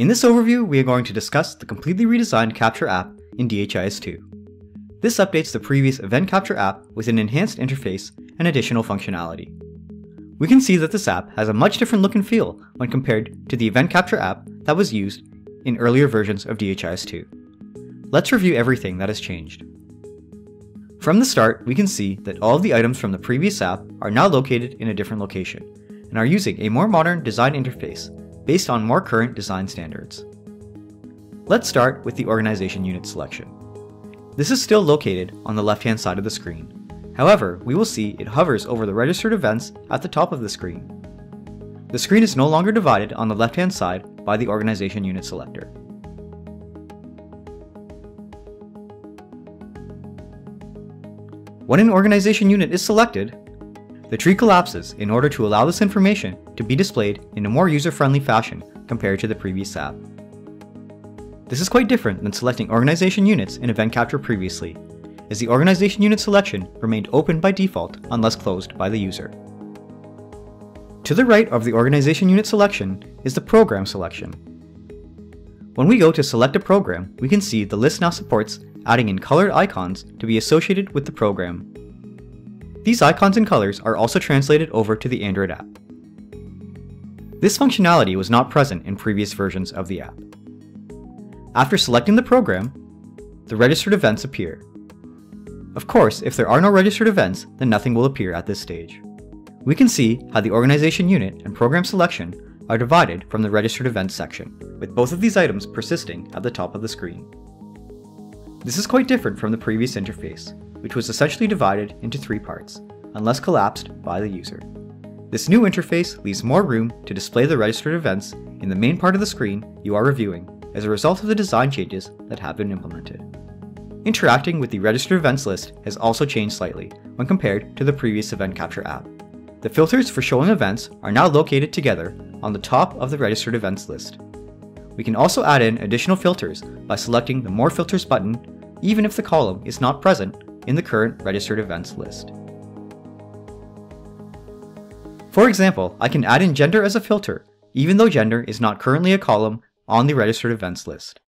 In this overview, we are going to discuss the completely redesigned Capture app in DHIS2. This updates the previous Event Capture app with an enhanced interface and additional functionality. We can see that this app has a much different look and feel when compared to the Event Capture app that was used in earlier versions of DHIS2. Let's review everything that has changed. From the start, we can see that all of the items from the previous app are now located in a different location, and are using a more modern design interface based on more current design standards. Let's start with the organization unit selection. This is still located on the left-hand side of the screen. However, we will see it hovers over the registered events at the top of the screen. The screen is no longer divided on the left-hand side by the organization unit selector. When an organization unit is selected, the tree collapses in order to allow this information to be displayed in a more user-friendly fashion compared to the previous app. This is quite different than selecting organization units in Event Capture previously, as the organization unit selection remained open by default unless closed by the user. To the right of the organization unit selection is the program selection. When we go to select a program, we can see the list now supports adding in colored icons to be associated with the program. These icons and colors are also translated over to the Android app. This functionality was not present in previous versions of the app. After selecting the program, the registered events appear. Of course, if there are no registered events, then nothing will appear at this stage. We can see how the organization unit and program selection are divided from the registered events section, with both of these items persisting at the top of the screen. This is quite different from the previous interface, which was essentially divided into three parts, unless collapsed by the user. This new interface leaves more room to display the registered events in the main part of the screen you are reviewing as a result of the design changes that have been implemented. Interacting with the registered events list has also changed slightly when compared to the previous Event Capture app. The filters for showing events are now located together on the top of the registered events list. We can also add in additional filters by selecting the More Filters button even if the column is not present in the current registered events list. For example, I can add in gender as a filter, even though gender is not currently a column on the registered events list.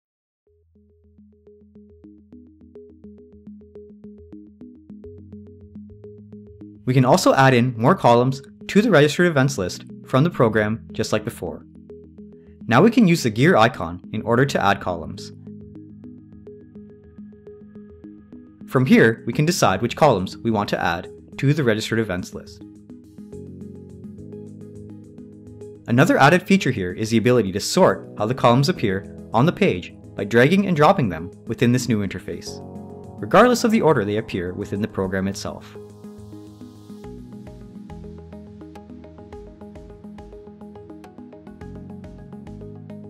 We can also add in more columns to the registered events list from the program just like before. Now we can use the gear icon in order to add columns. From here, we can decide which columns we want to add to the registered events list. Another added feature here is the ability to sort how the columns appear on the page by dragging and dropping them within this new interface, regardless of the order they appear within the program itself.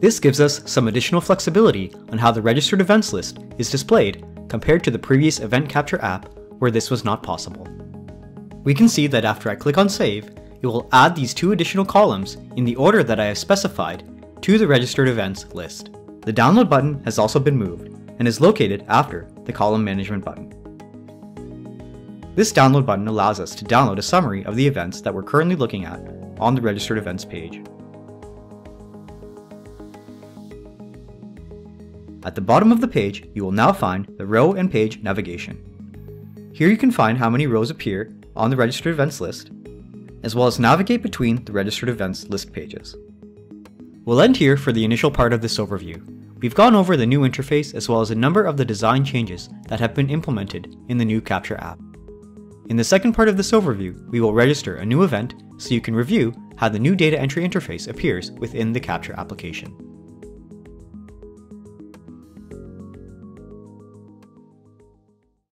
This gives us some additional flexibility on how the registered events list is displayed compared to the previous Event Capture app where this was not possible. We can see that after I click on Save, it will add these two additional columns in the order that I have specified to the registered events list. The download button has also been moved and is located after the column management button. This download button allows us to download a summary of the events that we're currently looking at on the registered events page. At the bottom of the page, you will now find the row and page navigation. Here you can find how many rows appear on the registered events list, as well as navigate between the registered events list pages. We'll end here for the initial part of this overview. We've gone over the new interface as well as a number of the design changes that have been implemented in the new Capture app. In the second part of this overview, we will register a new event so you can review how the new data entry interface appears within the Capture application.